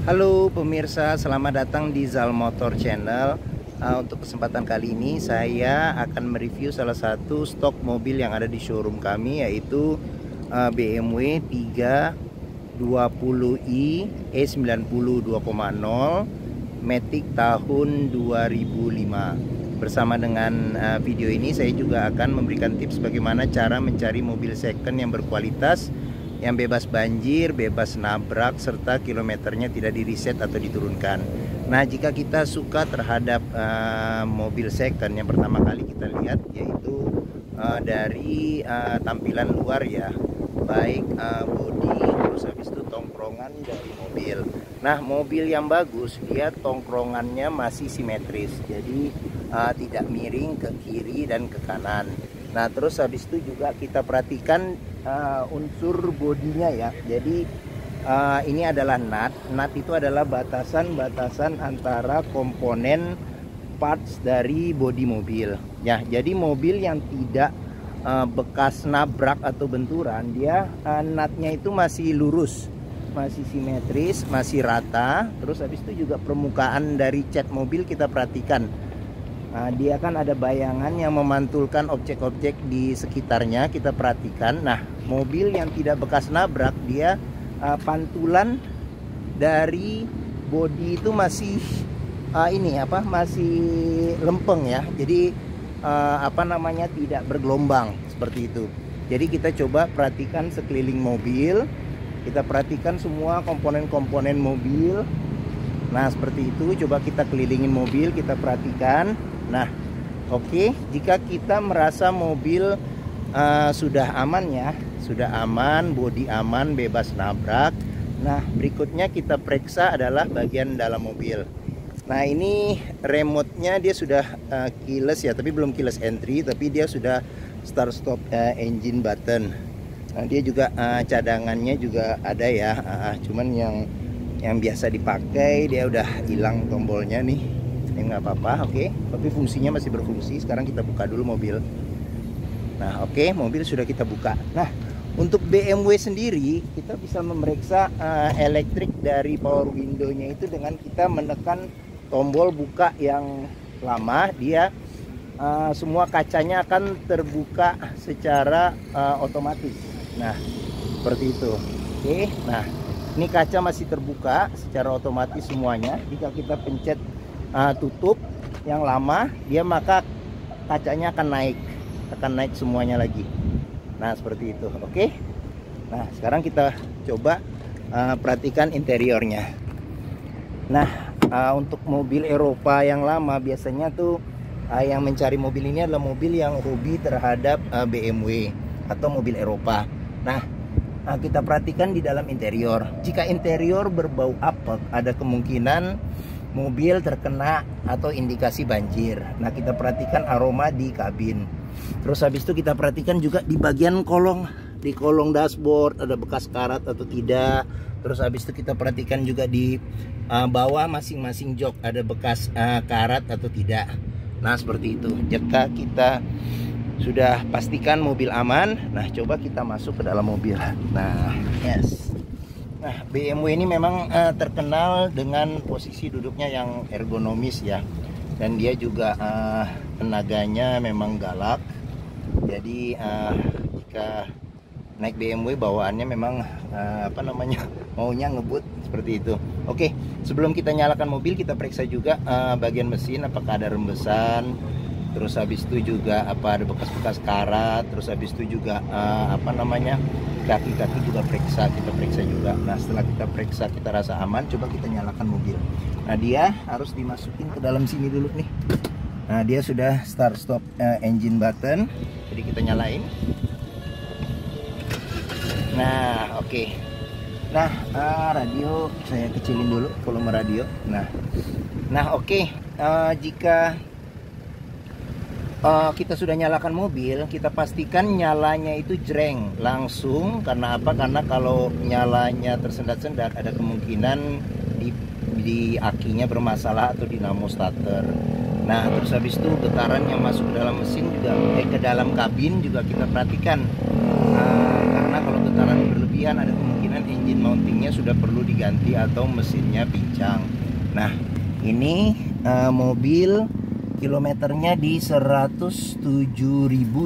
Halo pemirsa, selamat datang di Zal Motor Channel. Uh, untuk kesempatan kali ini saya akan mereview salah satu stok mobil yang ada di showroom kami yaitu uh, BMW 320i E90 2.0 Matic tahun 2005. Bersama dengan uh, video ini saya juga akan memberikan tips bagaimana cara mencari mobil second yang berkualitas yang bebas banjir, bebas nabrak, serta kilometernya tidak di reset atau diturunkan. Nah, jika kita suka terhadap uh, mobil second, yang pertama kali kita lihat yaitu uh, dari uh, tampilan luar ya, baik uh, bodi, terus habis itu tongkrongan dari mobil. Nah, mobil yang bagus dia tongkrongannya masih simetris, jadi uh, tidak miring ke kiri dan ke kanan. Nah, terus habis itu juga kita perhatikan uh, unsur bodinya ya. Jadi uh, ini adalah nut. Nut itu adalah batasan-batasan antara komponen parts dari bodi mobil. Ya, jadi mobil yang tidak uh, bekas nabrak atau benturan, dia uh, nutnya itu masih lurus, masih simetris, masih rata. Terus habis itu juga permukaan dari cat mobil kita perhatikan Nah, dia kan ada bayangan yang memantulkan objek-objek di sekitarnya. Kita perhatikan. Nah, mobil yang tidak bekas nabrak, dia uh, pantulan dari bodi itu masih uh, ini apa? Masih lempeng ya. Jadi uh, apa namanya tidak bergelombang seperti itu. Jadi kita coba perhatikan sekeliling mobil. Kita perhatikan semua komponen-komponen mobil. Nah, seperti itu. Coba kita kelilingin mobil, kita perhatikan. Nah, oke, okay, jika kita merasa mobil uh, sudah aman ya, sudah aman, bodi aman, bebas nabrak. Nah, berikutnya kita periksa adalah bagian dalam mobil. Nah, ini remote-nya dia sudah uh, keyless ya, tapi belum keyless entry, tapi dia sudah start stop uh, engine button. Nah, dia juga uh, cadangannya juga ada ya, uh, cuman yang yang biasa dipakai dia udah hilang tombolnya nih nggak apa-apa oke? Okay. tapi fungsinya masih berfungsi. Sekarang kita buka dulu mobil. Nah oke okay, mobil sudah kita buka. Nah untuk BMW sendiri kita bisa memeriksa uh, elektrik dari power window-nya itu dengan kita menekan tombol buka yang lama. Dia uh, semua kacanya akan terbuka secara uh, otomatis. Nah seperti itu. Oke okay. nah ini kaca masih terbuka secara otomatis semuanya. Jika kita pencet uh, tutup. Yang lama dia maka kacanya akan naik. Akan naik semuanya lagi. Nah seperti itu. Oke? Okay? nah sekarang kita coba uh, perhatikan interiornya. Nah uh, untuk mobil Eropa yang lama biasanya tuh uh, yang mencari mobil ini adalah mobil yang hobi terhadap uh, BMW atau mobil Eropa. Nah Nah, kita perhatikan di dalam interior. Jika interior berbau apek, ada kemungkinan mobil terkena atau indikasi banjir. Nah, kita perhatikan aroma di kabin. Terus habis itu kita perhatikan juga di bagian kolong, di kolong dashboard ada bekas karat atau tidak. Terus habis itu kita perhatikan juga di uh, bawah masing-masing jok ada bekas uh, karat atau tidak. Nah, seperti itu. Jika kita sudah pastikan mobil aman, nah coba kita masuk ke dalam mobil. Nah, yes. Nah, BMW ini memang uh, terkenal dengan posisi duduknya yang ergonomis ya. Dan dia juga uh, tenaganya memang galak. Jadi uh, jika naik BMW bawaannya memang uh, apa namanya maunya ngebut seperti itu. Oke, sebelum kita nyalakan mobil kita periksa juga uh, bagian mesin apakah ada rembesan, terus habis itu juga apa ada bekas-bekas karat terus habis itu juga uh, apa namanya kaki-kaki juga periksa kita periksa juga. Nah setelah kita periksa kita rasa aman coba kita nyalakan mobil. Nah dia harus dimasukin ke dalam sini dulu nih. Nah dia sudah start stop uh, engine button. Jadi kita nyalain. Nah oke. Okay. nah uh, radio saya kecilin dulu volume radio. Nah. Nah oke. Okay. uh, jika uh, kita sudah nyalakan mobil, kita pastikan nyalanya itu jreng langsung. Karena apa? Karena kalau nyalanya tersendat-sendat, ada kemungkinan di, di akinya bermasalah atau dinamo starter. Nah, terus habis itu getaran yang masuk ke dalam mesin juga, eh, ke dalam kabin juga kita perhatikan. Uh, karena kalau getaran berlebihan, ada kemungkinan engine mountingnya sudah perlu diganti atau mesinnya pincang nah ini uh, mobil kilometernya di 107.000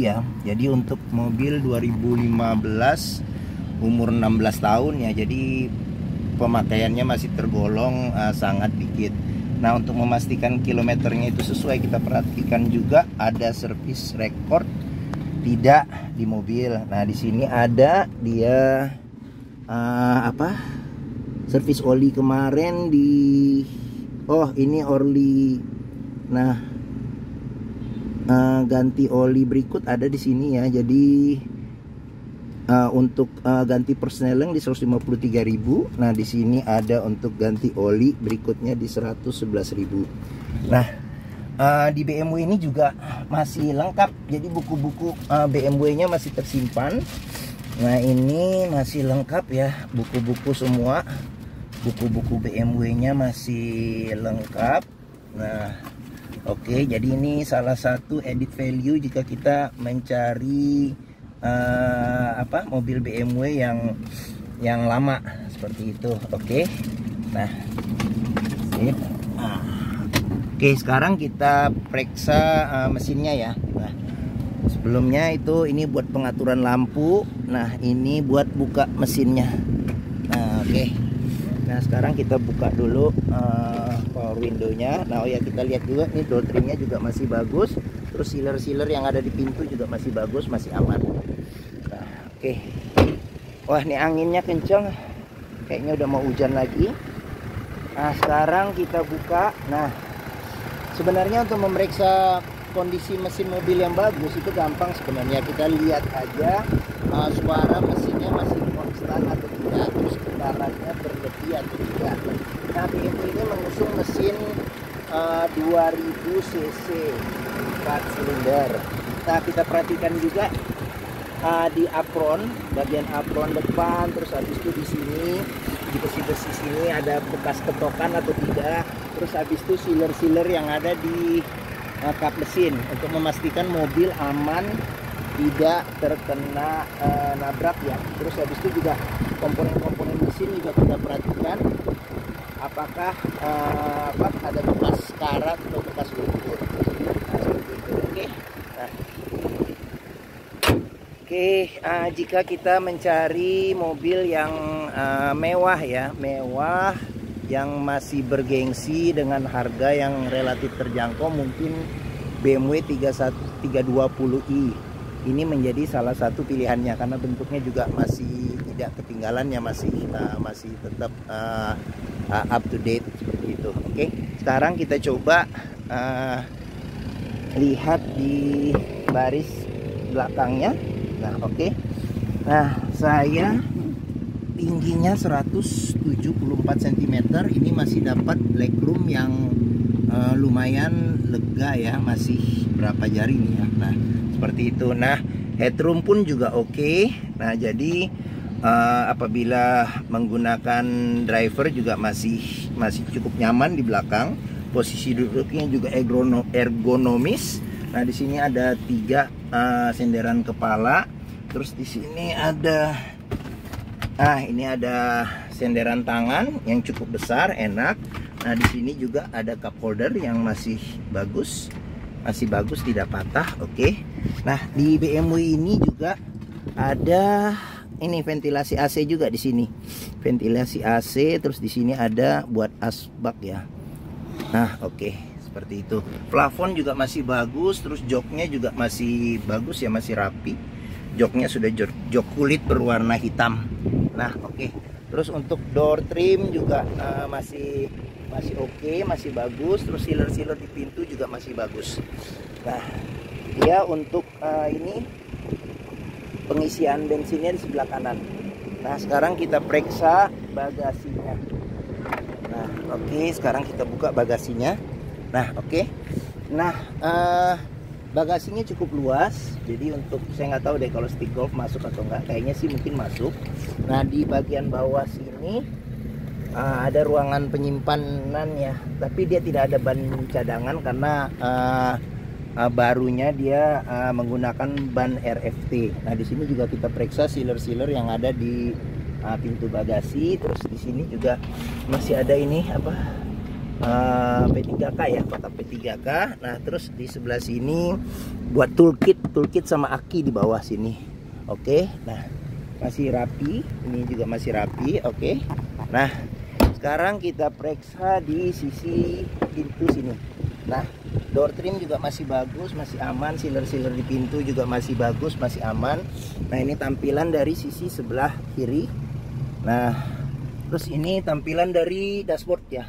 ya. Jadi untuk mobil 2015 umur 16 tahun ya. Jadi pemakaiannya masih tergolong uh, sangat dikit. Nah untuk memastikan kilometernya itu sesuai kita perhatikan juga ada service record tidak di mobil. Nah di sini ada dia uh, apa? Servis oli kemarin di oh ini oli. Nah uh, ganti oli berikut ada di sini ya. Jadi uh, untuk uh, ganti persneling di 153.000 nah di sini ada untuk ganti oli berikutnya di 111.000 nah uh, di BMW ini juga masih lengkap. Jadi buku-buku uh, BMW nya masih tersimpan. Nah ini masih lengkap ya buku-buku semua. Buku-buku BMW nya masih lengkap. Nah oke jadi ini salah satu edit value jika kita mencari uh, apa mobil BMW yang yang lama. Seperti itu. Oke. Nah. Sip. Nah. oke sekarang kita periksa uh, mesinnya ya. Nah. Sebelumnya itu ini buat pengaturan lampu. Nah ini buat buka mesinnya. Nah oke. Nah sekarang kita buka dulu uh, power windownya nah oh ya kita lihat juga nih door trimnya juga masih bagus terus sealer-sealer yang ada di pintu juga masih bagus masih aman Oke. Wah, ini anginnya kencang. Kayaknya udah mau hujan lagi. Nah, sekarang kita buka. Nah, sebenarnya untuk memeriksa kondisi mesin mobil yang bagus itu gampang sebenarnya. Kita lihat aja uh, suara mesinnya masih konstan atau tidak, terus kendaraannya berlebih atau tidak. Nah, BMW ini mengusung mesin uh, 2000 cc 4 silinder. Nah, kita perhatikan juga uh, di apron bagian apron depan terus habis itu di sini di besi-besi sini ada bekas ketokan atau tidak terus habis itu sealer-sealer yang ada di uh, kap mesin untuk memastikan mobil aman tidak terkena uh, nabrak ya terus habis itu juga komponen-komponen mesin juga kita perhatikan apakah uh, apa ada bekas karat atau bekas lumpur nah, seperti itu. Oke. Okay. nah. Oke, uh, jika kita mencari mobil yang uh, mewah ya, mewah yang masih bergengsi dengan harga yang relatif terjangkau, mungkin BMW 320i ini menjadi salah satu pilihannya karena bentuknya juga masih tidak ketinggalan ya masih uh, masih tetap uh, uh, up to date seperti itu. Oke, sekarang kita coba uh, lihat di baris belakangnya nah oke okay. nah saya tingginya 174 cm ini masih dapat legroom yang uh, lumayan lega ya masih berapa jari nih ya nah seperti itu nah headroom pun juga oke okay. nah jadi uh, apabila menggunakan driver juga masih masih cukup nyaman di belakang posisi duduknya juga ergonomis Nah di sini ada tiga uh, senderan kepala. Terus di sini ada, ah ini ada senderan tangan yang cukup besar, enak. Nah di sini juga ada cup holder yang masih bagus, masih bagus tidak patah. Oke. Okay. Nah di BMW ini juga ada ini ventilasi AC juga di sini. Ventilasi AC terus di sini ada buat asbak ya. Nah oke. Okay seperti itu plafon juga masih bagus terus joknya juga masih bagus ya masih rapi joknya sudah jok, jok kulit berwarna hitam nah oke okay. terus untuk door trim juga uh, masih masih oke okay, masih bagus terus sealer-sealer di pintu juga masih bagus nah dia untuk uh, ini pengisian bensinnya di sebelah kanan nah sekarang kita periksa bagasinya nah oke okay, sekarang kita buka bagasinya Nah, oke. Okay. Nah, uh, bagasinya cukup luas. Jadi untuk saya nggak tahu deh kalau stick golf masuk atau enggak. Kayaknya sih mungkin masuk. Nah, di bagian bawah sini uh, ada ruangan penyimpanan ya. Tapi dia tidak ada ban cadangan karena uh, uh, barunya dia uh, menggunakan ban RFT. Nah, di sini juga kita periksa sealer-sealer yang ada di uh, pintu bagasi. Terus di sini juga masih ada ini apa uh, P3K ya kotak P3K nah terus di sebelah sini buat toolkit toolkit sama aki di bawah sini. Oke nah masih rapi. Ini juga masih rapi oke. Nah sekarang kita periksa di sisi pintu sini. Nah door trim juga masih bagus masih aman. Sealer-sealer di pintu juga masih bagus masih aman. Nah ini tampilan dari sisi sebelah kiri. Nah terus ini tampilan dari dashboard ya.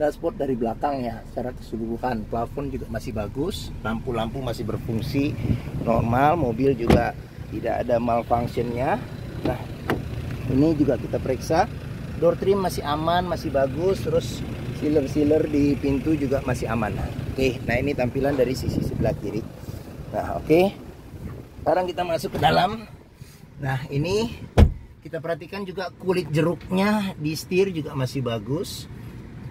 Dashboard dari belakang ya secara keseluruhan. Plafon juga masih bagus lampu-lampu masih berfungsi. Normal mobil juga tidak ada malfunctionnya. Nah ini juga kita periksa. Door trim masih aman masih bagus. Terus sealer-sealer di pintu juga masih aman oke nah ini tampilan dari sisi sebelah kiri. Nah oke. Sekarang kita masuk ke dalam. Nah ini kita perhatikan juga kulit jeruknya di setir juga masih bagus.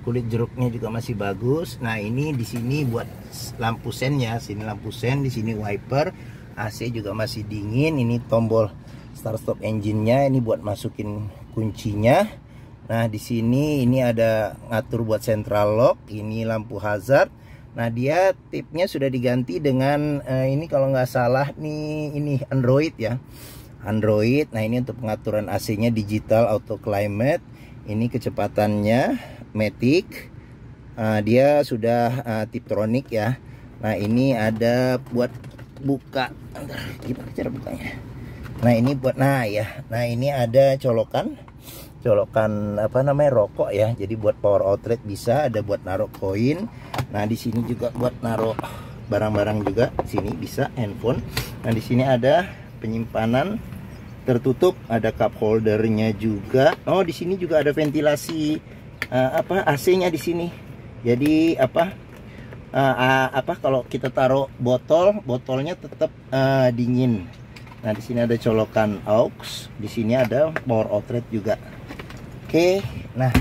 Kulit jeruknya juga masih bagus. Nah ini di sini buat lampu sen ya sini lampu sen di sini wiper. AC juga masih dingin. Ini tombol start stop engine-nya. Ini buat masukin kuncinya. Nah di sini ini ada ngatur buat central lock. Ini lampu hazard nah dia tipnya sudah diganti dengan uh, ini kalau nggak salah nih ini Android ya. Android nah ini untuk pengaturan AC-nya digital auto climate ini kecepatannya Matic. Uh, dia sudah uh, Tiptronic ya. Nah ini ada buat buka. Gimana cara bukanya? Nah ini buat nah ya nah ini ada colokan. Colokan apa namanya rokok ya. Jadi buat power outlet bisa ada buat naruh koin nah di sini juga buat naruh barang-barang juga sini bisa handphone nah di sini ada penyimpanan tertutup ada cup holdernya juga oh di sini juga ada ventilasi uh, apa AC-nya di sini. Jadi apa uh, uh, apa kalau kita taruh botol, botolnya tetap uh, dingin. Nah, di sini ada colokan aux, di sini ada power outlet juga. Oke. Nah,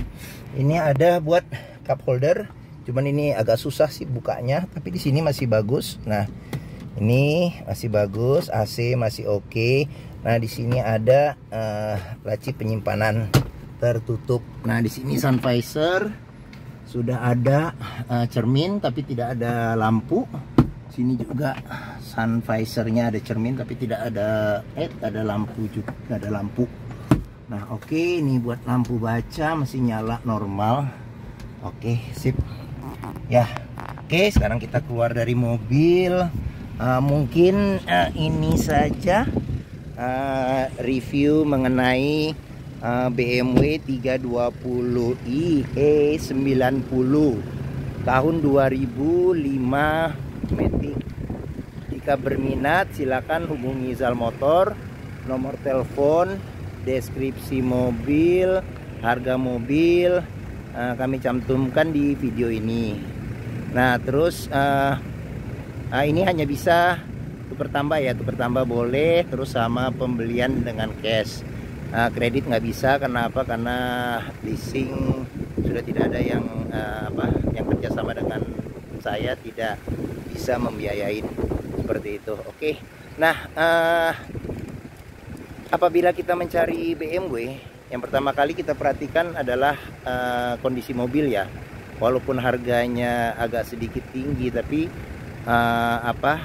ini ada buat cup holder. Cuman ini agak susah sih bukanya, tapi di sini masih bagus. Nah, ini masih bagus, AC masih oke. Okay. Nah, di sini ada uh, laci penyimpanan tertutup. Nah, di sini sun visor sudah ada uh, cermin tapi tidak ada lampu. Sini juga sun visornya ada cermin tapi tidak ada eh ada lampu juga, ada lampu. Nah, oke, okay, ini buat lampu baca masih nyala normal. Oke, okay, sip. Ya. Oke, sekarang kita keluar dari mobil. Uh, mungkin uh, ini saja uh, review mengenai uh, BMW 320i E90 tahun 2005 Matic jika berminat silakan hubungi Zal Motor nomor telepon deskripsi mobil harga mobil kami cantumkan di video ini nah terus uh, uh, ini hanya bisa tukar tambah ya tukar tambah boleh terus sama pembelian dengan cash. Uh, kredit nggak bisa karena apa? Karena leasing sudah tidak ada yang uh, apa yang kerjasama dengan saya tidak bisa membiayain seperti itu. Oke. Nah uh, apabila kita mencari BMW yang pertama kali kita perhatikan adalah uh, kondisi mobil ya walaupun harganya agak sedikit tinggi tapi uh, apa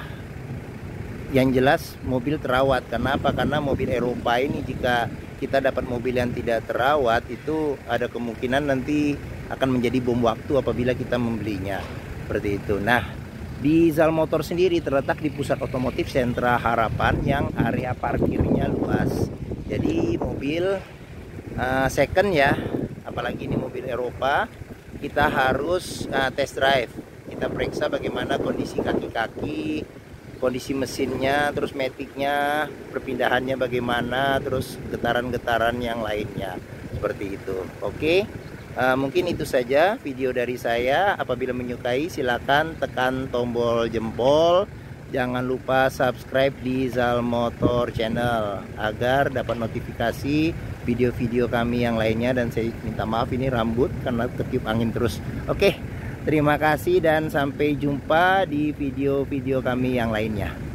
yang jelas mobil terawat. Karena apa? Karena mobil Eropa ini jika kita dapat mobil yang tidak terawat itu ada kemungkinan nanti akan menjadi bom waktu apabila kita membelinya. Seperti itu. Nah di Zal Motor sendiri terletak di pusat otomotif sentra harapan yang area parkirnya luas. Jadi mobil uh, second ya. Apalagi ini mobil Eropa kita harus uh, test drive kita periksa bagaimana kondisi kaki-kaki kondisi mesinnya, terus metiknya, perpindahannya bagaimana, terus getaran-getaran yang lainnya seperti itu. Oke, uh, mungkin itu saja video dari saya. Apabila menyukai, silakan tekan tombol jempol. Jangan lupa subscribe di Zal Motor Channel agar dapat notifikasi video-video kami yang lainnya. Dan saya minta maaf ini rambut karena ketiup angin terus. Oke. Terima kasih dan sampai jumpa di video-video kami yang lainnya.